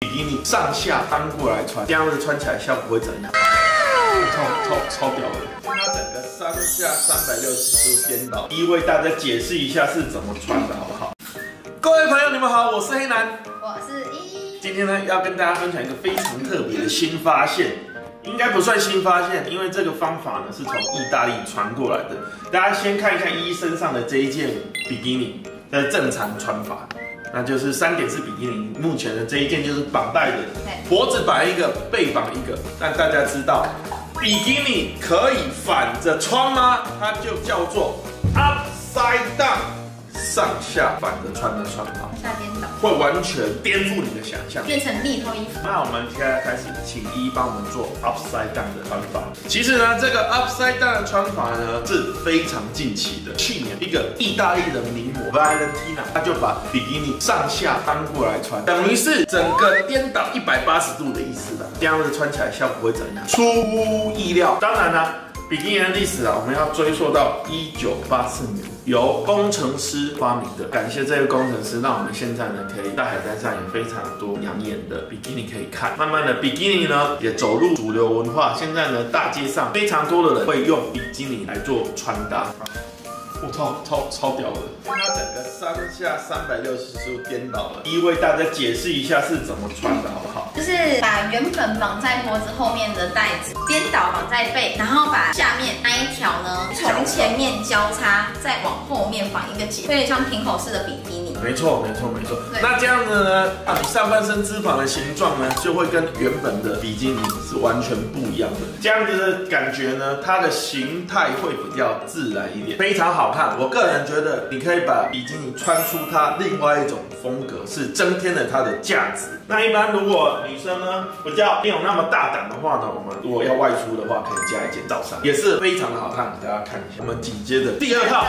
比基尼上下翻过来穿，这样子穿起来效果会怎样？超超超屌的！它整个上下三百六十度颠倒，一为大家解释一下是怎么穿的，好不好？各位朋友，你们好，我是黑男，我是一依。今天呢要跟大家分享一个非常特别的新发现，应该不算新发现，因为这个方法呢是从意大利传过来的。大家先看一下依依身上的这一件比基尼的正常穿法。那就是三点式比基尼，目前的这一件就是绑带的，脖子绑一个，背绑一个。但大家知道，比基尼可以反着穿吗？它就叫做 upside down。上下反着穿的穿法，下颠倒，会完全颠覆你的想象，变成逆透衣服。那我们现在开始，请一帮我们做 upside down 的穿法。其实呢，这个 upside down 的穿法呢是非常近期的。去年一个意大利的名模 Valentina，他就把比基尼上下翻过来穿，等于是整个颠倒一百八十度的意思了。这样子穿起来效果会怎样？出乎意料。当然呢。比基尼的历史啊，我们要追溯到一九八四年，由工程师发明的。感谢这个工程师，让我们现在呢，可以在海滩上有非常多养眼的比基尼可以看。慢慢的，比基尼呢也走入主流文化。现在呢，大街上非常多的人会用比基尼来做穿搭。我操，超超屌的！它整个上下三百六十度颠倒了。一为大家解释一下是怎么穿的，好不好？就是把原本绑在脖子后面的带子颠倒绑在背，然后把下从前面交叉，再往后面绑一个结，有点像瓶口式的比基尼。没错，没错，没错。那这样子呢，啊你上半身脂肪的形状呢，就会跟原本的比基尼是完全不一样的。这样子的感觉呢，它的形态会比较自然一点，非常好看。我个人觉得，你可以把比基尼穿出它另外一种风格，是增添了它的价值。那一般如果女生呢比较没有那么大胆的话呢，我们如果要外出的话，可以加一件罩衫，也是非常的好看。给大家看一下，我们紧接着第二套，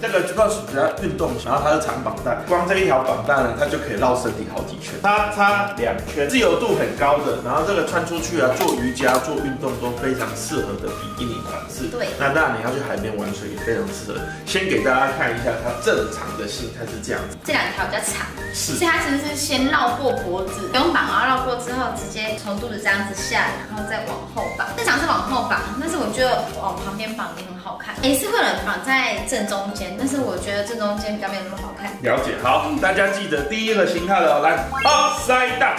这个主要是比较运动型，然后它是长绑带，光这一条绑带呢，它就可以绕身体好几圈，它插两圈，自由度很高的，然后这个穿出去啊，做瑜伽、做运动都非常适合的比基尼款式。对，那当然你要去海边玩水也非常适合。先给大家看一下它正常的形态是这样子，这两条比较长，是，所以它其实是先绕过脖子，不用绑，然后绕过之后直接从肚子这样子下来，然后再往后绑。正常是往后绑，但是我觉得往旁边绑也很好看。也是会有人绑在正中间，但是我觉得正中间比较没有那么好看。了解，好，大家记得第一个形态了，来，upside down。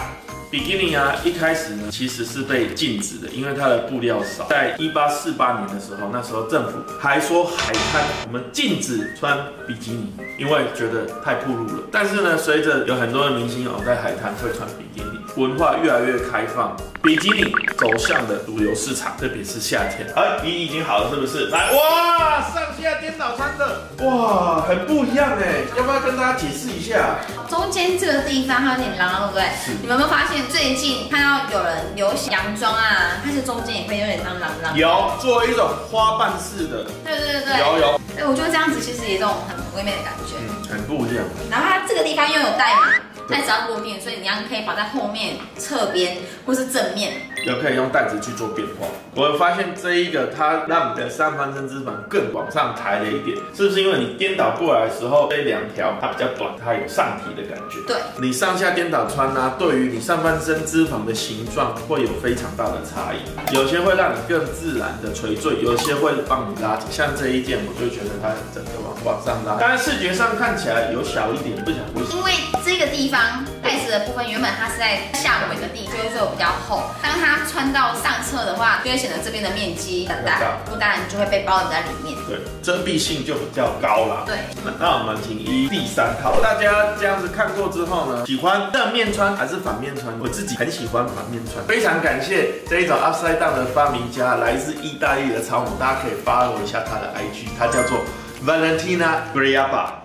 比基尼啊，一开始呢其实是被禁止的，因为它的布料少。在一八四八年的时候，那时候政府还说海滩我们禁止穿比基尼，因为觉得太暴露了。但是呢，随着有很多的明星哦在海滩会穿比基尼，文化越来越开放，比基尼走向了主流市场，特别是夏天。哎，你已经好了是不是？来，哇，上下颠倒穿的，哇，很不一样哎，要不要跟大家解释一下？中间这个地方它有点狼，对不对？你们有没有发现？最近看到有人流行洋装啊，它是中间也会有点像狼狼。有，做一种花瓣式的。对对对对。有有。哎，我觉得这样子其实也一种很唯美的感觉。嗯，很不一样。然后它这个地方又有带嘛，带子要固定，所以你要可以绑在后面、侧边或是正面。又可以用带子去做变化。我发现这一个它让你的上半身脂肪更往上抬了一点，是不是因为你颠倒过来的时候，这两条它比较短，它有上提的感觉？对，你上下颠倒穿呢，对于你上半身脂肪的形状会有非常大的差异。有些会让你更自然的垂坠，有些会帮你拉紧。像这一件，我就觉得它整个往往上拉，当然视觉上看起来有小一点，不想为因为这个地方袋子的部分原本它是在下围的地方，所以说比较厚，当它。穿到上侧的话，就会显得这边的面积很大，不当然就会被包在里面。对，遮蔽性就比较高啦。对，那我们请一第三套，大家这样子看过之后呢，喜欢正面穿还是反面穿？我自己很喜欢反面穿。非常感谢这一种 upside down 的发明家，来自意大利的超模，大家可以 follow 一下他的 IG，他叫做 Valentina Griaba。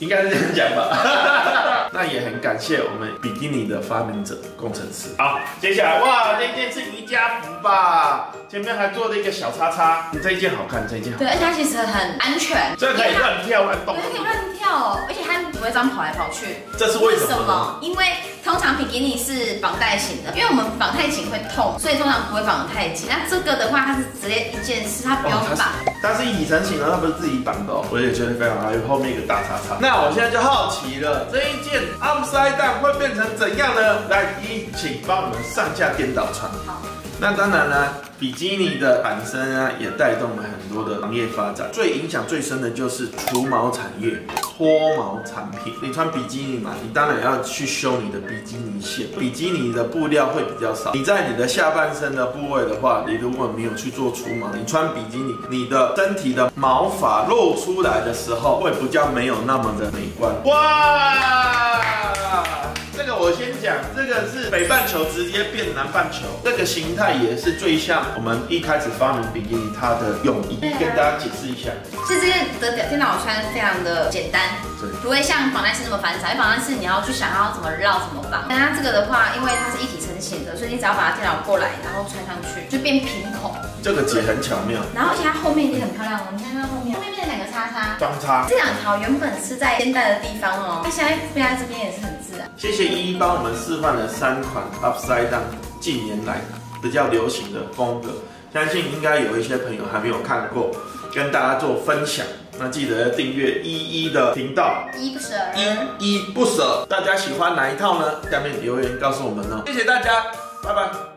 应该是这样讲吧，那也很感谢我们比基尼的发明者工程师。好，接下来哇，这件是瑜伽服吧？前面还做了一个小叉叉，你这一件好看，这一件。对，而且它其实很安全，这可以乱跳乱动，可以乱跳，而且它。不会这样跑来跑去。这是为什么呢？因为通常比基尼是绑带型的，因为我们绑太紧会痛，所以通常不会绑得太紧。那这个的话，它是直接一件事，它不用绑。它是一体成型的，它不是自己绑的哦。我也觉得非常好，有后面一个大叉叉。那我现在就好奇了，这一件 upside down 会变成怎样呢？来，一，请帮我们上下颠倒穿。好。那当然啦，比基尼的产生啊，也带动了很多的行业发展。最影响最深的就是除毛产业、脱毛产品。你穿比基尼嘛，你当然要去修你的比基尼线。比基尼的布料会比较少。你在你的下半身的部位的话，你如果没有去做除毛，你穿比基尼，你的身体的毛发露出来的时候，会比较没有那么的美观。哇！这个我先讲，这个是北半球直接变南半球，这个形态也是最像我们一开始发明比基尼它的用意，跟大家解释一下。其实这件的电脑穿非常的简单，对，不会像绑带式那么繁杂。因为绑带式你要去想要怎么绕怎么绑，但它这个的话，因为它是一体成型的，所以你只要把它电脑过来，然后穿上去就变平孔。这个结很巧妙，然后而且它后面也很漂亮哦，你看它后面，后面变成两个叉叉，双叉。这两条原本是在肩带的地方哦，它现在飞在这边也是很自然。谢谢依依帮我们示范了三款 upside down 近年来比较流行的风格，相信应该有一些朋友还没有看过，跟大家做分享。那记得订阅依依的频道，依不舍，依依不舍。大家喜欢哪一套呢？下面留言告诉我们哦。谢谢大家，拜拜。